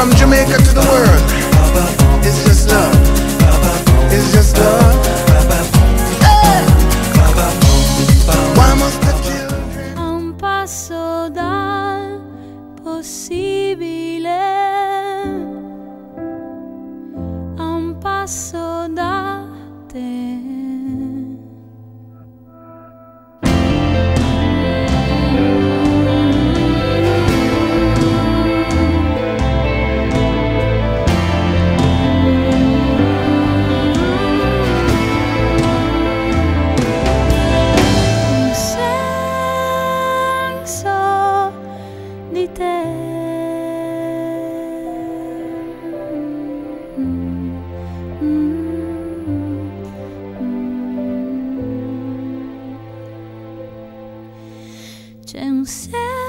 From Jamaica to the world. It's just love. It's just love. Eh. A un passo dal possibile. A un passo da te C'è un sé